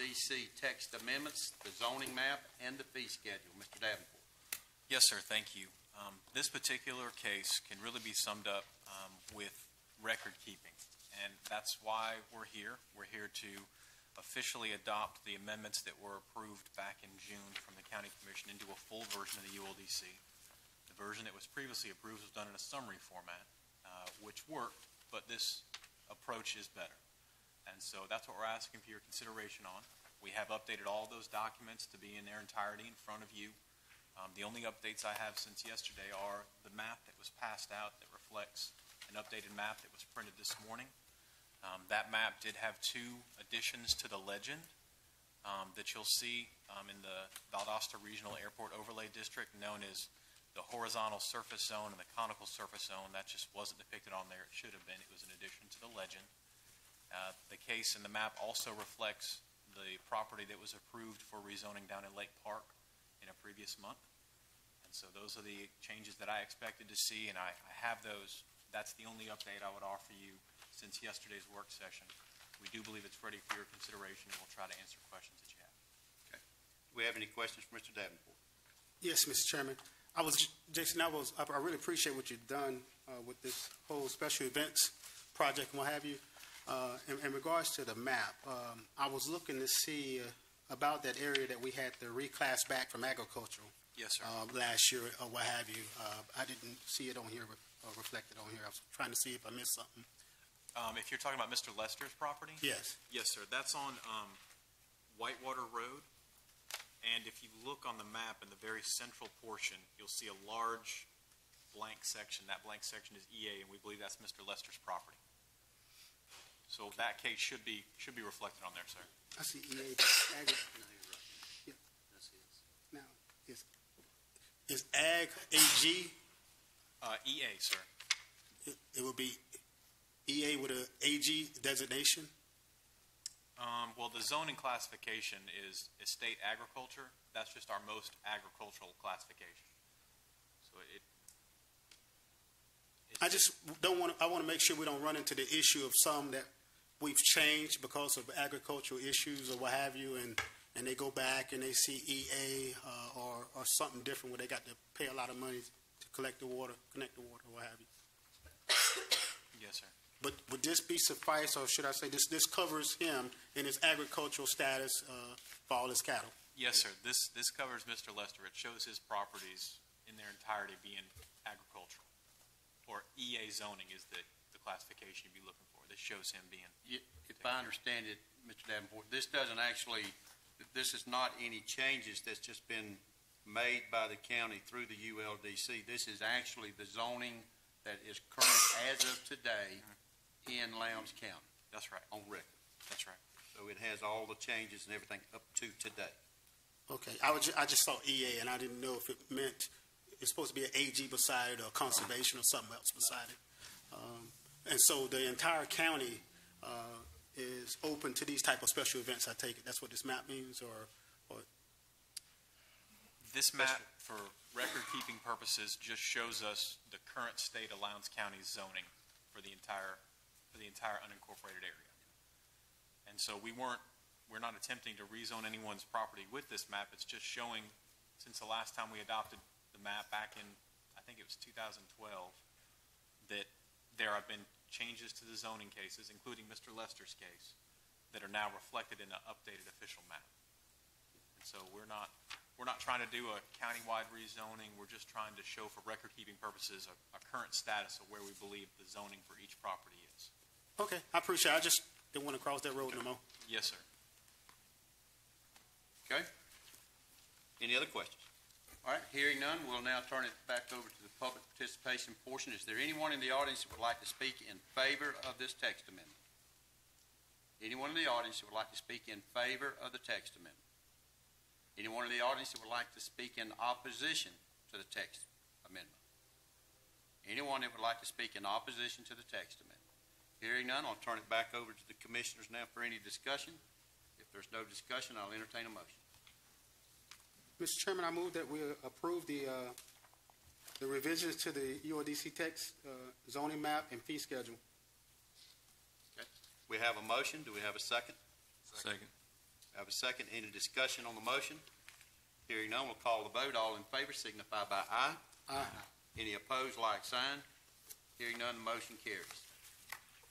DC text amendments, the zoning map, and the fee schedule. Mr. Davenport. Yes, sir, thank you. Um, This particular case can really be summed up um, with record keeping, and that's why we're here. We're here to officially adopt the amendments that were approved back in June from the county commission into a full version of the ULDC. The version that was previously approved was done in a summary format, uh, which worked, but this approach is better. And so that's what we're asking for your consideration on. We have updated all those documents to be in their entirety in front of you. Um, the only updates I have since yesterday are the map that was passed out that reflects an updated map that was printed this morning. Um, that map did have two additions to the legend um, that you'll see um, in the Valdosta Regional Airport Overlay District, known as the horizontal surface zone and the conical surface zone. That just wasn't depicted on there. It should have been. It was an addition to the legend. Uh, the case in the map also reflects the property that was approved for rezoning down in Lake Park in a previous month. And so those are the changes that I expected to see, and I, I have those. That's the only update I would offer you since yesterday's work session. We do believe it's ready for your consideration, and we'll try to answer questions that you have. Okay. Do we have any questions for Mr. Davenport? Yes, Mr. Chairman. I was, Jason, I was, I really appreciate what you've done uh, with this whole special events project and what have you. Uh, In in regards to the map, um, I was looking to see uh, about that area that we had to reclass back from agricultural Yes, sir. uh, last year or what have you. Uh, I didn't see it on here, uh, reflected on here. I was trying to see if I missed something. Um, if you're talking about Mr. Lester's property? Yes. Yes, sir. That's on um, Whitewater Road. And if you look on the map in the very central portion, you'll see a large blank section. That blank section is EA, and we believe that's Mr. Lester's property. So that case should be, should be reflected on there, sir. I see EA Agri. Yeah. Now, is, is Ag AG, Uh, EA, sir. it it would be EA with a AG designation? Um, well, the zoning classification is estate agriculture. That's just our most agricultural classification. So it. I just don't want, to. I want to make sure we don't run into the issue of some that we've changed because of agricultural issues or what have you, and, and they go back and they see EA uh, or, or something different where they got to pay a lot of money to collect the water, connect the water, what have you. Yes, sir. But would this be suffice, or should I say, this, this covers him in his agricultural status uh, for all his cattle? Yes, sir. This, this covers Mr. Lester. It shows his properties in their entirety being agricultural. Or EA zoning is the, the classification you'd be looking for. This shows him being, If I understand it, Mr. Davenport, this doesn't actually, this is not any changes that's just been made by the county through the ULDC. This is actually the zoning that is current as of today in Lowndes County that's right, on record. that's right. So it has all the changes and everything up to today. Okay, I was, ju- I just saw EA, and I didn't know if it meant, it's supposed to be an AG beside it, or conservation, or something else beside it. Um, And so the entire county uh, is open to these type of special events, I take it? That's what this map means, or, This map, for record-keeping purposes, just shows us the current state of Lowndes County zoning for the entire, for the entire unincorporated area. And so we weren't, we're not attempting to rezone anyone's property with this map. It's just showing, since the last time we adopted the map back in, I think it was 2012, that there have been changes to the zoning cases, including Mr. Lester's case, that are now reflected in an updated official map. And so we're not, we're not trying to do a countywide rezoning, we're just trying to show for record-keeping purposes a, a current status of where we believe the zoning for each property is. okay, I appreciate it, I just didn't want to cross that road no more. Yes, sir. Okay? Any other questions? All right, hearing none, we'll now turn it back over to the public participation portion. Is there anyone in the audience that would like to speak in favor of this text amendment? Anyone in the audience that would like to speak in favor of the text amendment? Anyone in the audience that would like to speak in opposition to the text amendment? Anyone that would like to speak in opposition to the text amendment? Hearing none, I'll turn it back over to the commissioners now for any discussion. If there's no discussion, I'll entertain a motion. Mr. Chairman, I move that we approve the, uh, the revisions to the ULDC text uh, zoning map and fee schedule. We have a motion. Do we have a second? Second. Have a second. Any discussion on the motion? Hearing none, we'll call the vote. All in favor signify by aye. Aye. Any opposed, like sign. Hearing none, the motion carries.